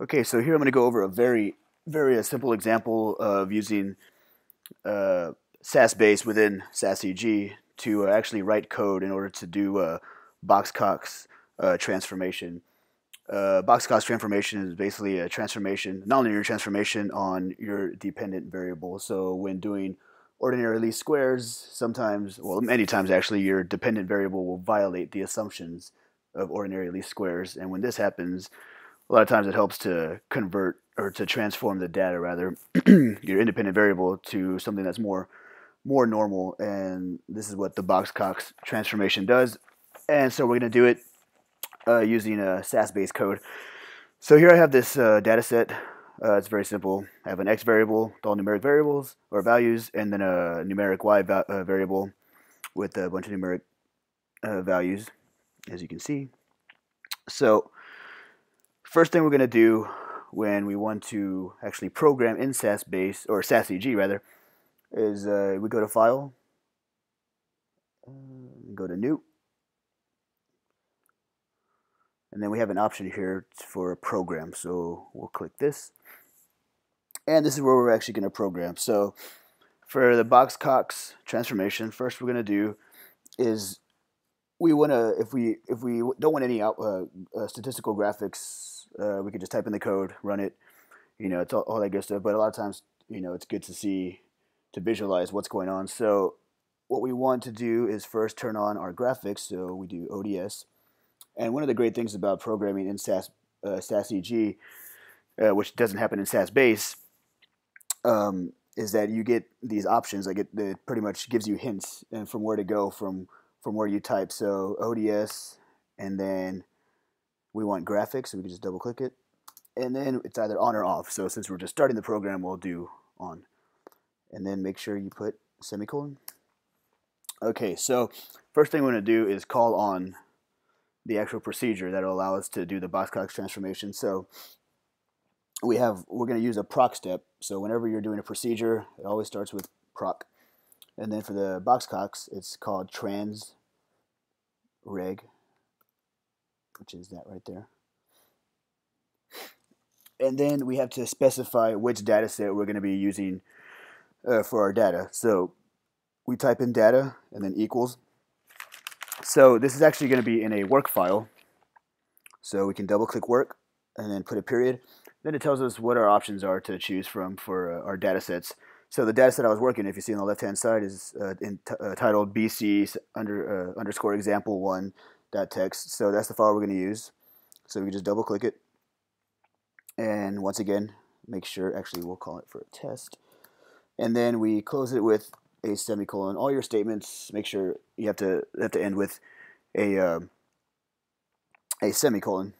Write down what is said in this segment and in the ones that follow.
Okay, so here I'm going to go over a very, very uh, simple example of using uh, SAS-base within SAS-EG to uh, actually write code in order to do uh, Box-Cox uh, transformation. Uh, Box-Cox transformation is basically a transformation, nonlinear transformation on your dependent variable. So when doing ordinary least squares, sometimes, well, many times actually, your dependent variable will violate the assumptions of ordinary least squares. And when this happens, a lot of times it helps to convert or to transform the data rather your independent variable to something that's more more normal and this is what the box-cox transformation does. And so we're going to do it uh, using a SAS-based code. So here I have this uh, data set. Uh, it's very simple. I have an x variable with all numeric variables or values and then a numeric y va uh, variable with a bunch of numeric uh, values as you can see. So First thing we're going to do when we want to actually program in SAS base or SAS EG rather is uh, we go to file uh, go to new and then we have an option here for a program. So we'll click this and this is where we're actually going to program. So for the box cox transformation first we're going to do is we want to if we if we don't want any out, uh, uh, statistical graphics uh, we could just type in the code, run it. You know, it's all, all that good stuff. But a lot of times, you know, it's good to see, to visualize what's going on. So what we want to do is first turn on our graphics. So we do ODS. And one of the great things about programming in SAS, uh, SAS EG, uh, which doesn't happen in SAS base, um, is that you get these options. Like it, it pretty much gives you hints and from where to go from from where you type. So ODS, and then we want graphics, so we can just double click it. And then it's either on or off. So since we're just starting the program, we'll do on. And then make sure you put semicolon. Okay, so first thing we're going to do is call on the actual procedure that will allow us to do the Box-Cox transformation. So we have, we're going to use a proc step. So whenever you're doing a procedure, it always starts with proc. And then for the Box-Cox, it's called trans reg which is that right there. And then we have to specify which data set we're going to be using uh, for our data. So we type in data and then equals. So this is actually going to be in a work file. So we can double click work and then put a period. Then it tells us what our options are to choose from for uh, our data sets. So the data set I was working, if you see on the left hand side, is uh, uh, titled BC under, uh, underscore example one that text. So that's the file we're going to use. So we can just double click it. And once again, make sure, actually we'll call it for a test. And then we close it with a semicolon. All your statements, make sure you have to have to end with a uh, a semicolon.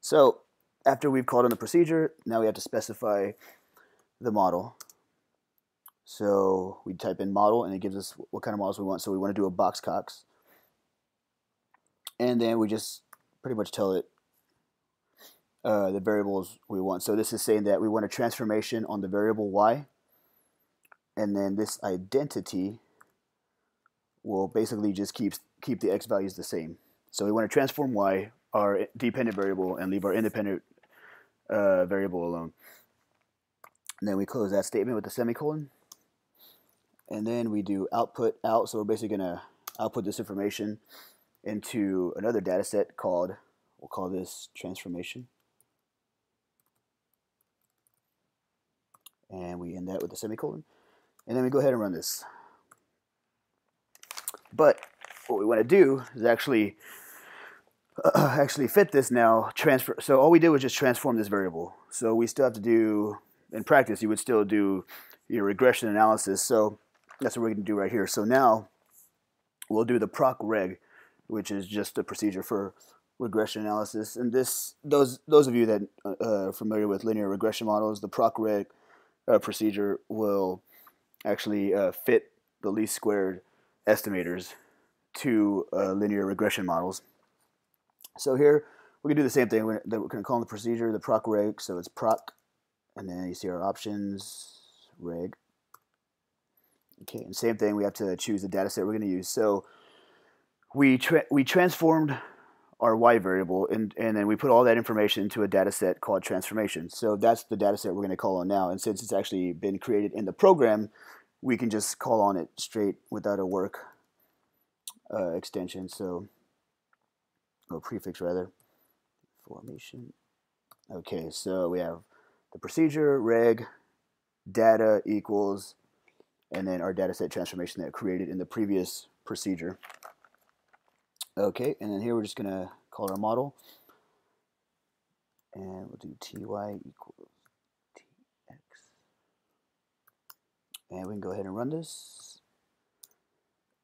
So after we've called on the procedure, now we have to specify the model. So we type in model and it gives us what kind of models we want. So we want to do a box cox and then we just pretty much tell it uh, the variables we want. So this is saying that we want a transformation on the variable y, and then this identity will basically just keep keep the x values the same. So we want to transform y, our dependent variable, and leave our independent uh, variable alone. And then we close that statement with a semicolon. And then we do output out. So we're basically going to output this information into another data set called, we'll call this transformation. And we end that with a semicolon. And then we go ahead and run this. But what we want to do is actually uh, actually fit this now transfer so all we did was just transform this variable so we still have to do in practice you would still do your regression analysis so that's what we're going to do right here so now we'll do the proc reg which is just a procedure for regression analysis. And this, those those of you that uh, are familiar with linear regression models, the PROC-REG uh, procedure will actually uh, fit the least squared estimators to uh, linear regression models. So here we can do the same thing. We're, we're going to call the procedure the PROC-REG. So it's PROC, and then you see our options, reg. Okay, and same thing. We have to choose the data set we're going to use. So we tra we transformed our y variable, and, and then we put all that information into a data set called transformation. So that's the data set we're going to call on now. And since it's actually been created in the program, we can just call on it straight without a work uh, extension. So, or prefix rather, formation. Okay, so we have the procedure, reg, data equals, and then our data set transformation that created in the previous procedure. Okay, and then here we're just going to call our model. And we'll do ty equals tx. And we can go ahead and run this.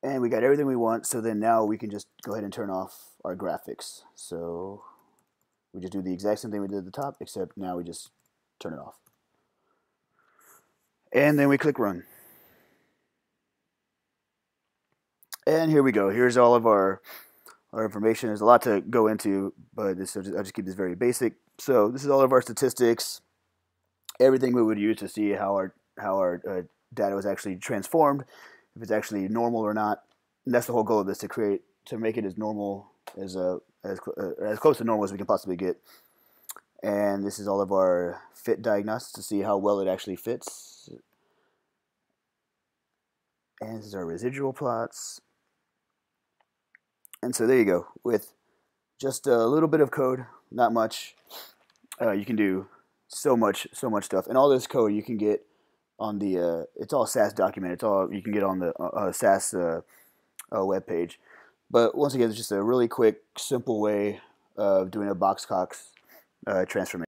And we got everything we want, so then now we can just go ahead and turn off our graphics. So we just do the exact same thing we did at the top, except now we just turn it off. And then we click run. And here we go. Here's all of our our information. There's a lot to go into, but this, I'll, just, I'll just keep this very basic. So this is all of our statistics, everything we would use to see how our how our uh, data was actually transformed, if it's actually normal or not. And that's the whole goal of this to create to make it as normal as uh, as uh, as close to normal as we can possibly get. And this is all of our fit diagnostics to see how well it actually fits. And this is our residual plots. And so there you go. With just a little bit of code, not much, uh, you can do so much, so much stuff. And all this code you can get on the, uh, it's all SAS document. It's all you can get on the uh, uh SAS uh, uh, web page. But once again, it's just a really quick, simple way of doing a Box Cox uh, transformation.